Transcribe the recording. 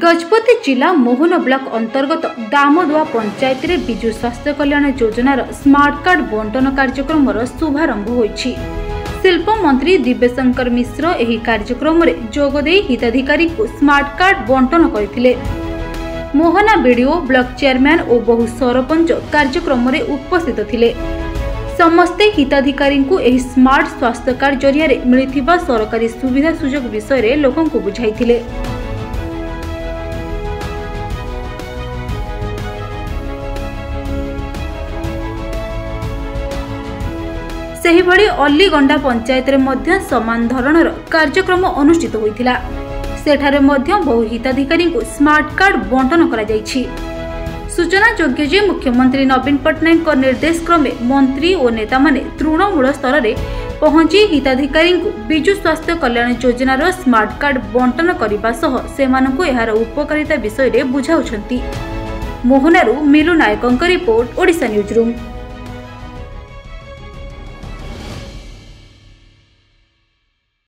ଗଜପତି ଜିଲ୍ଲା ମୋହନ ବ୍ଲକ ଅନ୍ତର୍ଗତ ଦାମଦୁଆ ପଞ୍ଚାୟତରେ ବିଜୁ ସ୍ୱାସ୍ଥ୍ୟ କଲ୍ୟାଣ ଯୋଜନାର ସ୍ମାର୍ଟ କାର୍ଡ ବଣ୍ଟନ କାର୍ଯ୍ୟକ୍ରମର ଶୁଭାରମ୍ଭ ହୋଇଛି। ଶିଳ୍ପମନ୍ତ୍ରୀ ଦିବ୍ୟଶଙ୍କର ମିଶ୍ର ଏହି କାର୍ଯ୍ୟକ୍ରମରେ ଯୋଗଦେଇ ହିତାଧିକାରୀଙ୍କୁ ସ୍ମାର୍ଟ କାର୍ଡ ବଣ୍ଟନ କରିଥିଲେ। ମୋହନା ବିଡିଓ ବ୍ଲକ ଚେୟାରମ୍ୟାନ ଓ ବହୁ ସରପଞ୍ଚ କାର୍ଯ୍ୟକ୍ରମରେ ଉପସ୍ଥିତ ଥିଲେ। ସମସ୍ତେ ହିତାଧିକାରୀଙ୍କୁ ଏହି ସ୍ମାର୍ଟ ସ୍ୱାସ୍ଥ୍ୟ କାର୍ଡ ଜରିଆରେ ମିଳିଥିବା ସରକାରୀ ସୁବିଧା ସୁଯୋଗ ବିଷୟରେ ଲୋକଙ୍କୁ ବୁଝାଇଥିଲେ। ସେହିଭଳି ଅଲିଗଣ୍ଡା ପଞ୍ଚାୟତରେ ମଧ୍ୟ ସମାନ ଧରଣର କାର୍ଯ୍ୟକ୍ରମ ଅନୁଷ୍ଠିତ ହୋଇଥିଲା। ସେଠାରେ ମଧ୍ୟ ବହୁ ହିତାଧିକାରୀଙ୍କୁ ସ୍ମାର୍ଟ କାର୍ଡ ବଣ୍ଟନ କରାଯାଇଛି। ସୂଚନାଯୋଗ୍ୟ ଯେ ମୁଖ୍ୟମନ୍ତ୍ରୀ ନବୀନ ପଟ୍ଟନାୟକଙ୍କ ନିର୍ଦ୍ଦେଶ କ୍ରମେ ମନ୍ତ୍ରୀ ଓ ନେତାମାନେ ତୃଣମୂଳ ସ୍ତରରେ ପହଞ୍ଚି ହିତାଧିକାରୀଙ୍କୁ ବିଜୁ ସ୍ୱାସ୍ଥ୍ୟ କଲ୍ୟାଣ ଯୋଜନାର ସ୍ମାର୍ଟ କାର୍ଡ ବଣ୍ଟନ କରିବା ସହ ସେମାନଙ୍କୁ ଏହାର ଉପକାରିତା ବିଷୟରେ ବୁଝାଉଛନ୍ତି। ମୋହନାରୁ ମିଲୁ ନାୟକଙ୍କ ରିପୋର୍ଟ ଓଡ଼ିଶା ନ୍ୟୁଜ୍ ରୁମ୍।